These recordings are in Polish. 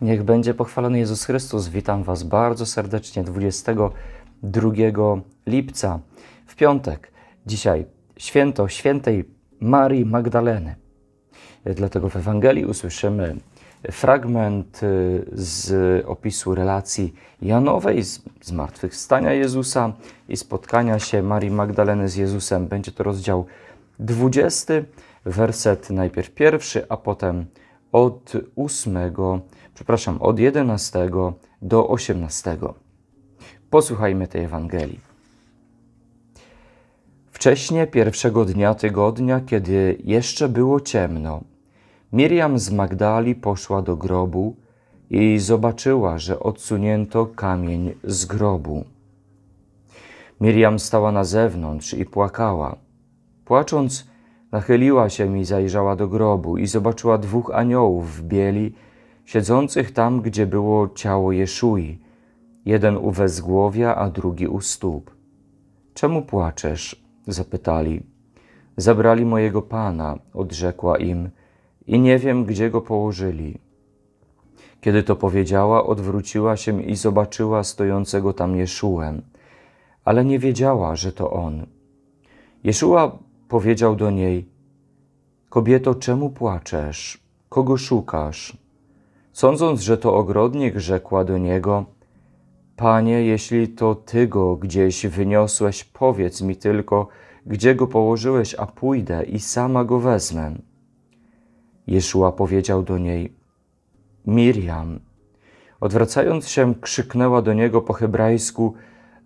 Niech będzie pochwalony Jezus Chrystus. Witam Was bardzo serdecznie 22 lipca w piątek. Dzisiaj święto świętej Marii Magdaleny. Dlatego w Ewangelii usłyszymy fragment y, z opisu relacji Janowej, z zmartwychwstania Jezusa i spotkania się Marii Magdaleny z Jezusem. Będzie to rozdział 20, werset najpierw pierwszy, a potem od 8, przepraszam, od 11 do 18. Posłuchajmy tej Ewangelii. Wcześnie pierwszego dnia tygodnia, kiedy jeszcze było ciemno, Miriam z Magdali poszła do grobu i zobaczyła, że odsunięto kamień z grobu. Miriam stała na zewnątrz i płakała. Płacząc, nachyliła się i zajrzała do grobu i zobaczyła dwóch aniołów w bieli, siedzących tam, gdzie było ciało Jeszui, jeden u wezgłowia, a drugi u stóp. Czemu płaczesz? zapytali. Zabrali mojego pana, odrzekła im, i nie wiem, gdzie go położyli. Kiedy to powiedziała, odwróciła się i zobaczyła stojącego tam Jeszułem, ale nie wiedziała, że to on. Jeszua powiedział do niej: Kobieto, czemu płaczesz? Kogo szukasz? Sądząc, że to ogrodnik, rzekła do niego: Panie, jeśli to ty go gdzieś wyniosłeś, powiedz mi tylko, gdzie go położyłeś, a pójdę i sama go wezmę. Jeszua powiedział do niej: Miriam. Odwracając się, krzyknęła do niego po hebrajsku: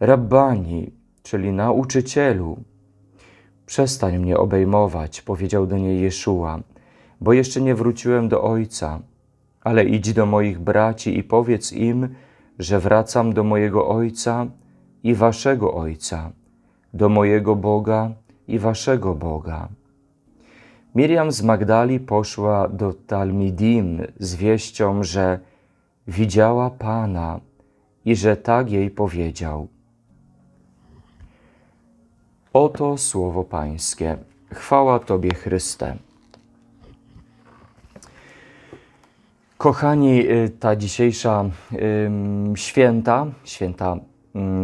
Rabbani, czyli nauczycielu. Przestań mnie obejmować, powiedział do niej Jeszua, bo jeszcze nie wróciłem do Ojca. Ale idź do moich braci i powiedz im, że wracam do mojego Ojca i waszego Ojca, do mojego Boga i waszego Boga. Miriam z Magdali poszła do Talmidim z wieścią, że widziała Pana i że tak jej powiedział. Oto słowo Pańskie. Chwała Tobie, Chryste. Kochani, y, ta dzisiejsza święta, święta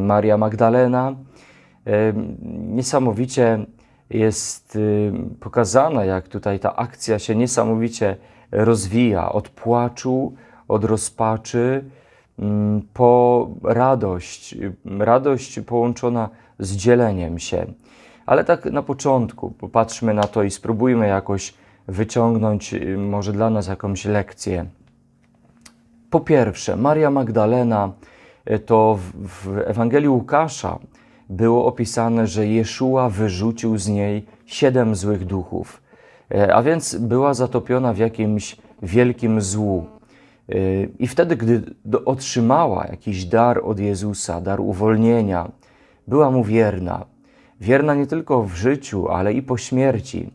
Maria Magdalena, niesamowicie jest pokazana, jak tutaj ta akcja się niesamowicie rozwija od płaczu, od rozpaczy po radość, radość połączona z dzieleniem się. Ale tak na początku popatrzmy na to i spróbujmy jakoś wyciągnąć może dla nas jakąś lekcję. Po pierwsze, Maria Magdalena e, to w Ewangelii Łukasza było opisane, że Jeszua wyrzucił z niej siedem złych duchów, e, a więc była zatopiona w jakimś wielkim złu. E, I wtedy, gdy otrzymała jakiś dar od Jezusa, dar uwolnienia, była mu wierna. Wierna nie tylko w życiu, ale i po śmierci,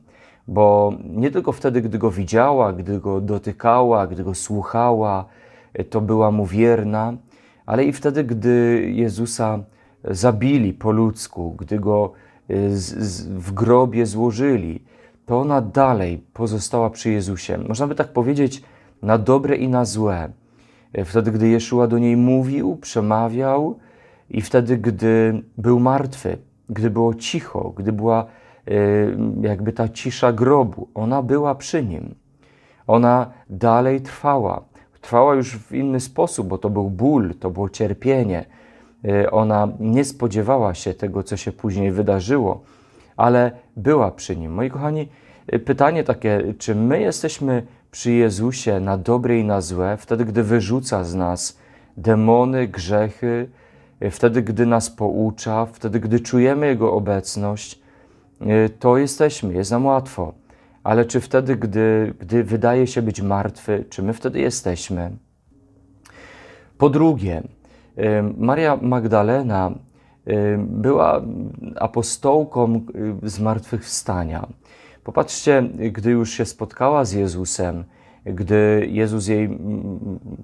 bo nie tylko wtedy, gdy go widziała, gdy go dotykała, gdy go słuchała, to była mu wierna, ale i wtedy, gdy Jezusa zabili po ludzku, gdy go z, w grobie złożyli, to ona dalej pozostała przy Jezusie. Można by tak powiedzieć, na dobre i na złe. Wtedy, gdy Jeszua do niej mówił, przemawiał, i wtedy, gdy był martwy, gdy było cicho, gdy była y, jakby ta cisza grobu, ona była przy nim. Ona dalej trwała trwała już w inny sposób, bo to był ból, to było cierpienie. Y, ona nie spodziewała się tego, co się później wydarzyło, ale była przy nim. Moi kochani, y, pytanie takie, czy my jesteśmy przy Jezusie na dobre i na złe, wtedy, gdy wyrzuca z nas demony, grzechy, y, wtedy, gdy nas poucza, wtedy, gdy czujemy Jego obecność, to jesteśmy, jest nam łatwo ale czy wtedy, gdy, gdy wydaje się być martwy, czy my wtedy jesteśmy? Po drugie, Maria Magdalena była apostołką zmartwychwstania. Popatrzcie, gdy już się spotkała z Jezusem, gdy Jezus jej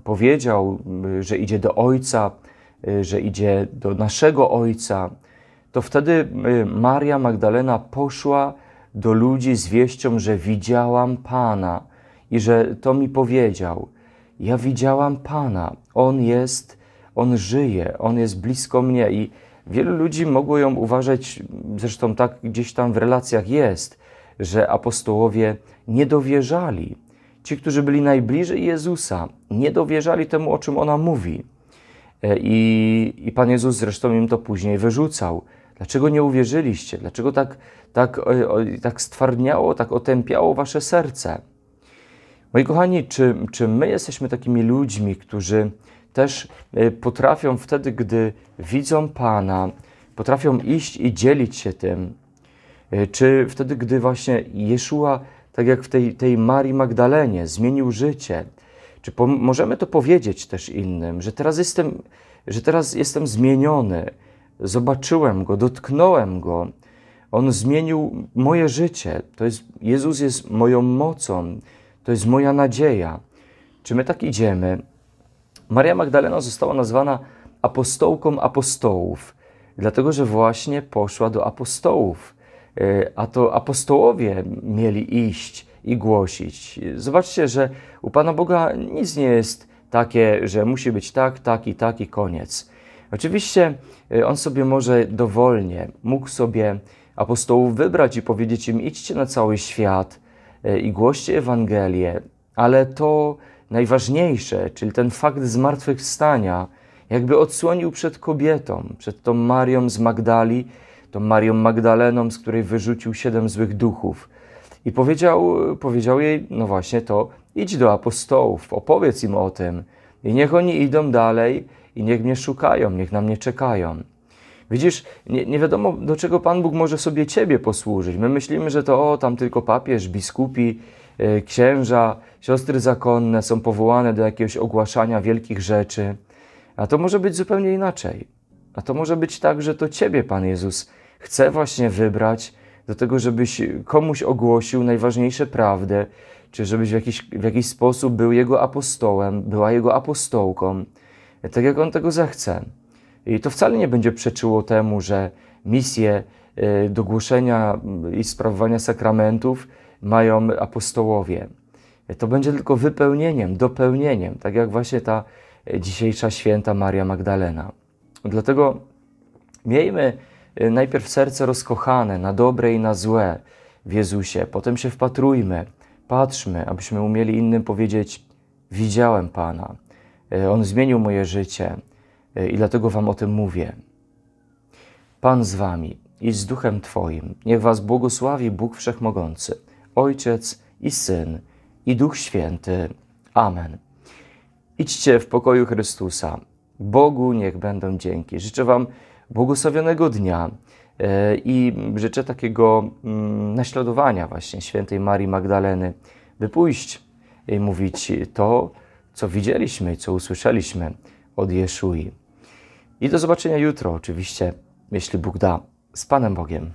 powiedział, że idzie do Ojca, że idzie do naszego Ojca, to wtedy Maria Magdalena poszła do ludzi z wieścią, że widziałam Pana i że to mi powiedział. ja widziałam Pana, On jest, On żyje, On jest blisko mnie i wielu ludzi mogło ją uważać, zresztą tak gdzieś tam w relacjach jest, że apostołowie nie dowierzali. Ci, którzy byli najbliżej Jezusa, nie dowierzali temu, o czym ona mówi. E, I, I Pan Jezus zresztą im to później wyrzucał. Dlaczego nie uwierzyliście? Dlaczego tak, tak, tak stwardniało, tak otępiało wasze serce? Moi kochani, czy, czy my jesteśmy takimi ludźmi, którzy też e, potrafią wtedy, gdy widzą Pana, potrafią iść i dzielić się tym? E, czy wtedy, gdy właśnie Jeszua, tak jak w tej, tej Marii Magdalenie, zmienił życie, czy możemy to powiedzieć też innym, że teraz jestem, że teraz jestem zmieniony, zobaczyłem Go, dotknąłem Go, On zmienił moje życie. To jest, Jezus jest moją mocą, to jest moja nadzieja. Czy my tak idziemy? Maria Magdalena została nazwana apostołką apostołów, dlatego że właśnie poszła do apostołów. E, a to apostołowie mieli iść i głosić. Zobaczcie, że u Pana Boga nic nie jest takie, że musi być tak, tak i tak i koniec. Oczywiście e, On sobie może dowolnie, mógł sobie apostołów wybrać i powiedzieć im: idźcie na cały świat e, i głoście Ewangelię, ale to najważniejsze, czyli ten fakt zmartwychwstania, jakby odsłonił przed kobietą, przed tą Marią z Magdali, tą Marią Magdaleną, z której wyrzucił siedem złych duchów. I powiedział, powiedział jej, no właśnie to, idź do apostołów, opowiedz im o tym. I niech oni idą dalej i niech mnie szukają, niech na mnie czekają. Widzisz, nie, nie, wiadomo, do czego Pan Bóg może sobie Ciebie posłużyć. My myślimy, że to o, tam tylko papież, biskupi, yy, księża, siostry zakonne są powołane do jakiegoś ogłaszania wielkich rzeczy. A to może być zupełnie inaczej. A to może być tak, że to Ciebie Pan Jezus chce właśnie wybrać do tego, żebyś komuś ogłosił najważniejsze prawdy, czy żebyś w jakiś, w jakiś sposób był Jego apostołem, była Jego apostołką, tak jak On tego zechce. I to wcale nie będzie przeczyło temu, że misje y, do głoszenia i sprawowania sakramentów mają apostołowie. To będzie tylko wypełnieniem, dopełnieniem, tak jak właśnie ta dzisiejsza święta Maria Magdalena. Dlatego miejmy y, najpierw serce rozkochane na dobre i na złe w Jezusie, potem się wpatrujmy, patrzmy, abyśmy umieli innym powiedzieć: Widziałem Pana, y, On zmienił moje życie y, i dlatego Wam o tym mówię. Pan z Wami i z duchem Twoim. Niech Was błogosławi Bóg Wszechmogący, Ojciec i Syn i Duch Święty. Amen. Idźcie w pokoju Chrystusa. Bogu niech będą dzięki. Życzę Wam błogosławionego dnia e, i życzę takiego mm, naśladowania właśnie świętej Marii Magdaleny, by pójść i mówić to, co widzieliśmy, co usłyszeliśmy od Jeszui. I do zobaczenia jutro, oczywiście, jeśli Bóg da. Z Panem Bogiem.